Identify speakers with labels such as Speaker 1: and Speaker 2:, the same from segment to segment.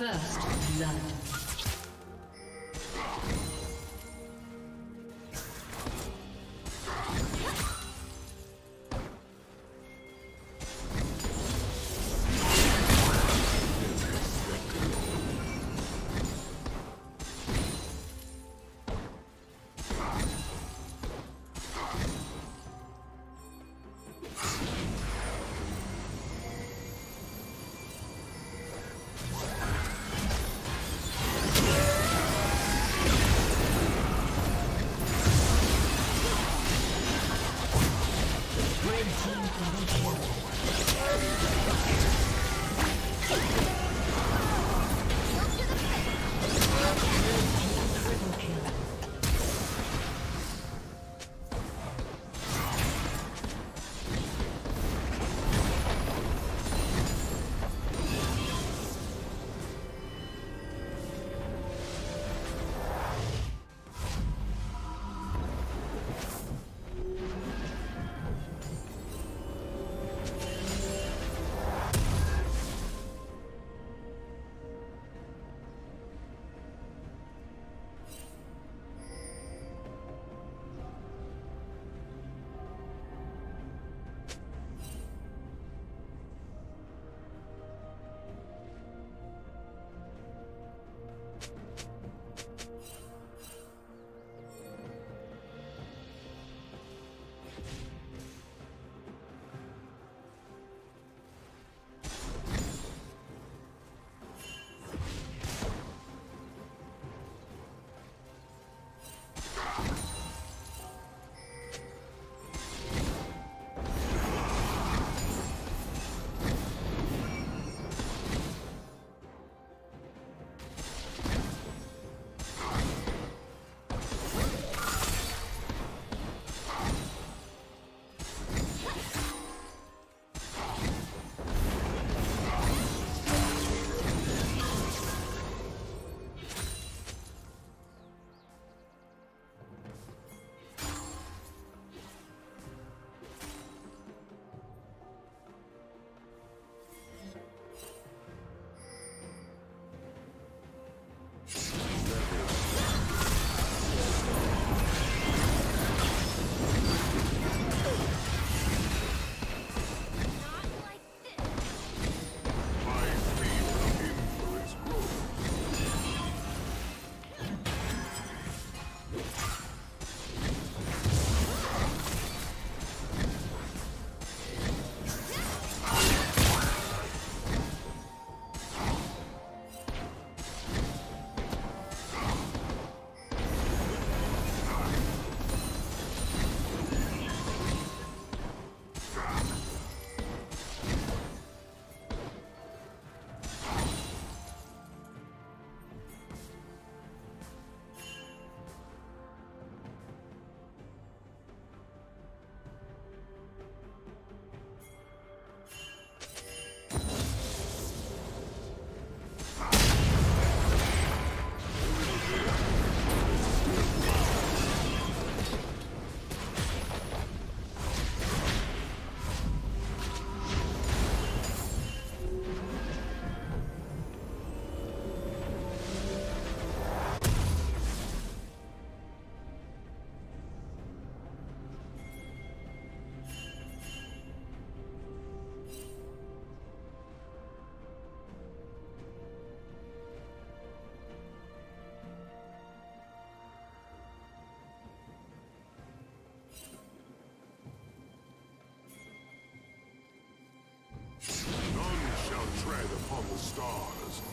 Speaker 1: First blood. stars.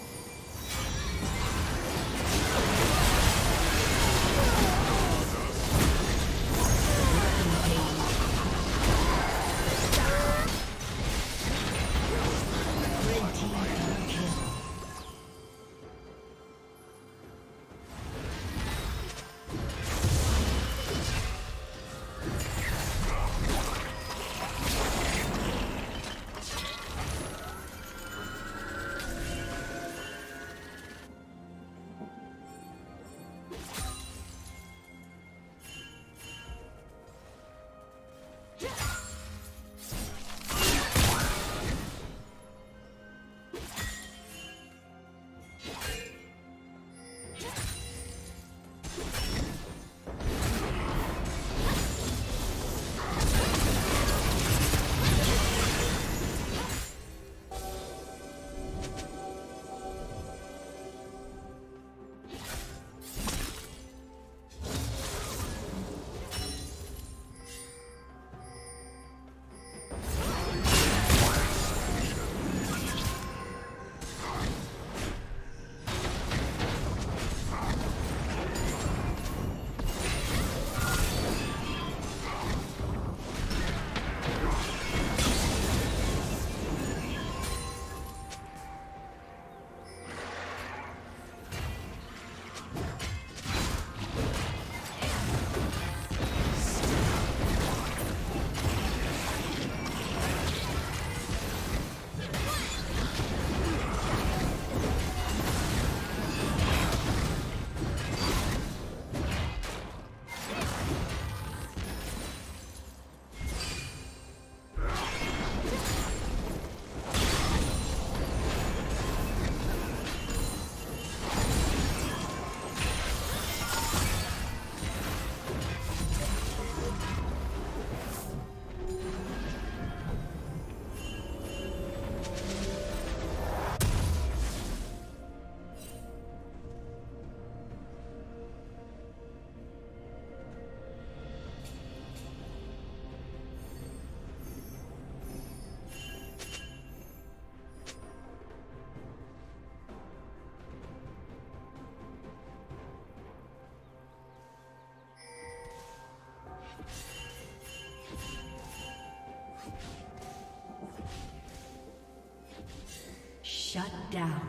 Speaker 1: Shut down.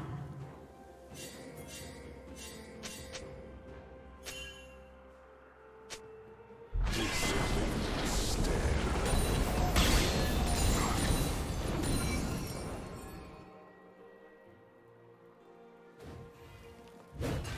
Speaker 1: you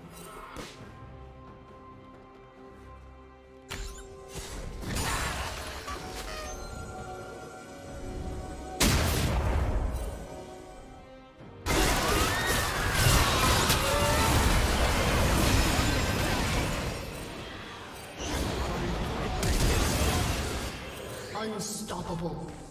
Speaker 1: Unstoppable.